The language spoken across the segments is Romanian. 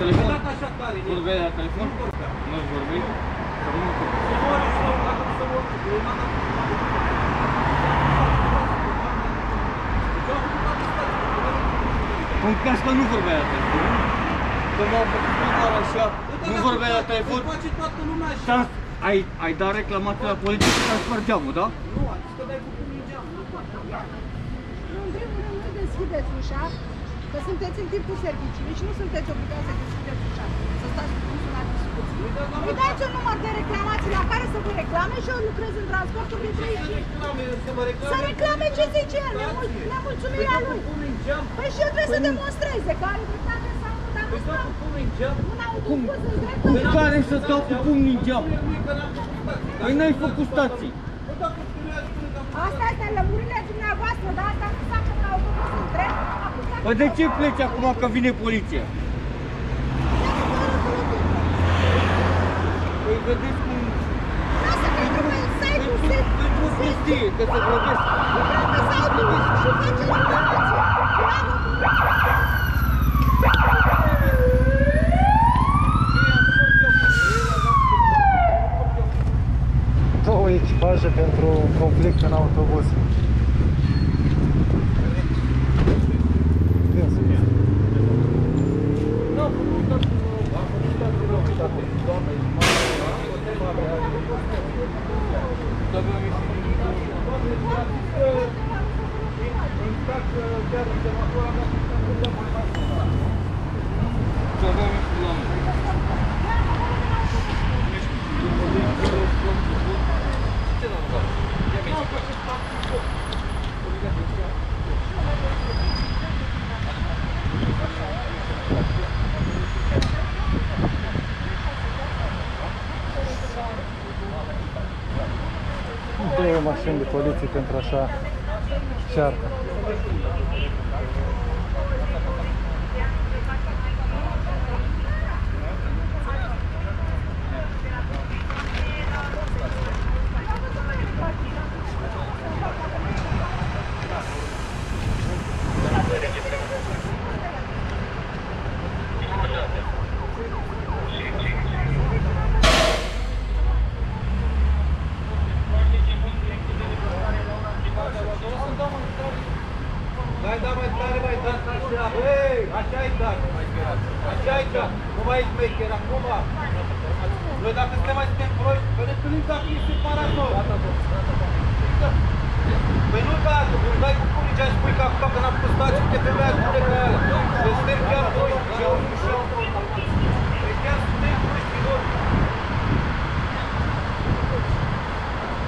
Telefon? Dat așa tare. Vorbeai la telefon? Nu vorbeam. Nu vorbi? Să mori și eu, dacă să mor, eu n-am dat Cum că asta nu vorbeai la telefon? Că m-au făcut prima oară așa, nu vorbeai la telefon? Face toată lumea așa. Și-am- ai, ai dat reclamație la poliție și ți-a spart geamul, da? Nu, a zis că dai cu pumnii în geam. Nu poate. În primul rând, nu deschideți ușa, că sunteți în timpul serviciului și nu sunteți obligați să deschideți ușa, să stați cu pulsul la discuție. Îi dați un număr de reclamații la care să vă reclame și eu lucrez în transportul de 3 Să reclame, să mă reclame. Să reclame ce zice el, nemul- nemulțumirea Păi dau lui. cu pumnii în geam. Păi și eu trebuie să demonstreze că are dreptate sau nu, dar nu Păi dau stau cu pumnii în geam. un autobuz în dreptul Pe care să stau cu pumnii în geam? Nu e că n-am făcut stații. Păi n-ai făcut stații. Păi dacă spunea, spune că am făcut Asta este lămurile dumneavoastră, dar asta nu înseamnă că autobuz în drept. Acum s-a Păi de ce pleci acum că vine poliția? Păi vedeți cum... Lasă că intră pe site-ul Pentru, SIT. pentru o prostie, că se grăbesc. Intră pe site-ul și face reclamație. Bravo! Două echipaje pentru un conflict în autobuz. Două mașini de poliție pentru așa ceartă. question. Noi dacă suntem mai suntem proști, că ne întâlnim dacă e separator. Păi nu da, tu îmi dai cu pumnii ce ai spui că acum când am pus stații de femeia spune că aia. Deci suntem chiar proști. Și au și au. Păi chiar suntem proști, noi.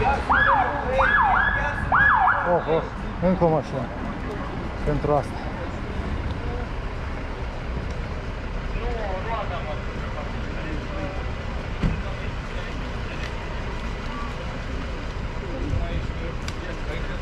Chiar suntem proști. Chiar suntem proști. Oh, oh, încă o mașină. Pentru asta.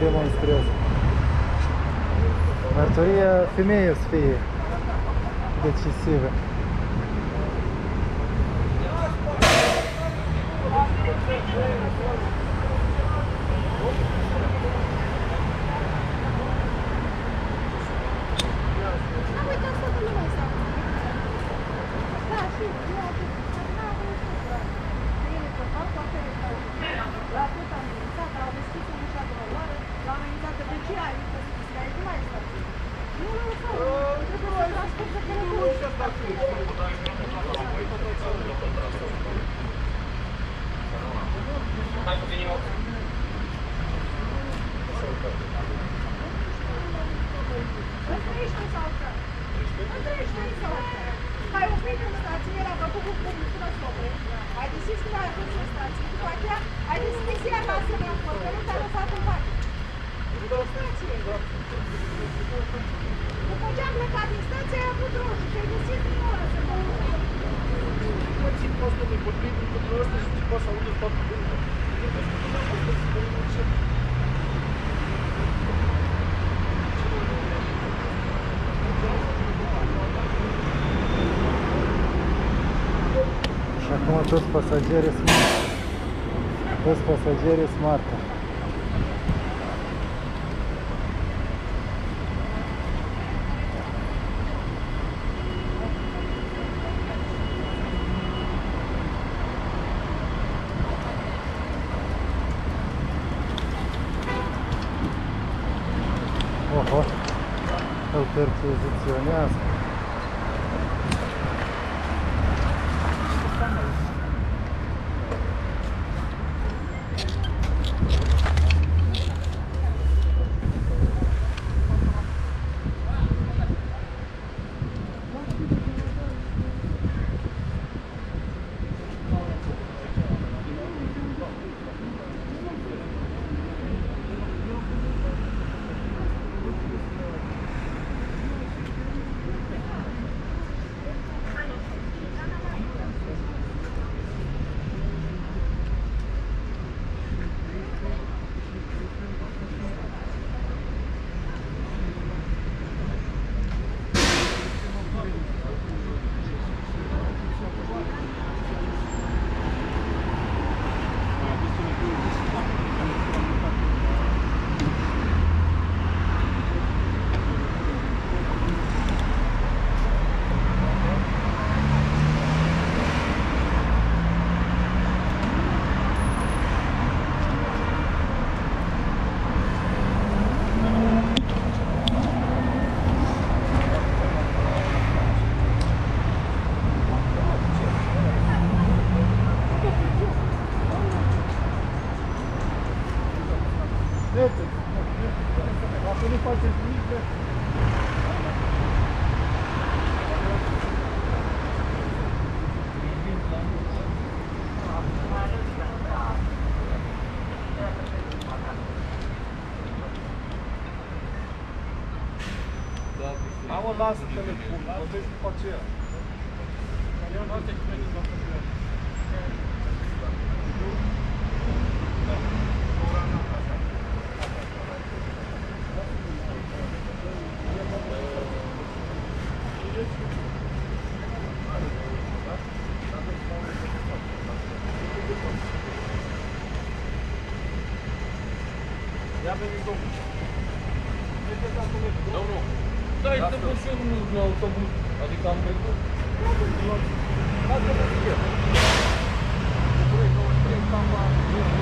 să demonstreze? Mărturia femeii o să fie decisivă. Cu comunicul sobre, ai deschis cu aia cu stație, după aceea ai deschis iar la asemenea portărul care o fac în parte. Stație. După ce am plecat din stație, ai avut roșu și ai găsit în oră să mă Țin asta de vorbim cu dumneavoastră și după să aude toată lumea. Și acum Dos pasajeros Marta. Dos pasajeros Marta. Ого, el perché esizionească. lasă telefonul, vorbesc după aceea. Eu nu te crezi, doamnă. Я бы da, este pus și eu în autobuz, adică am trecut. Lasă-mă zic eu. București, 93, cam la...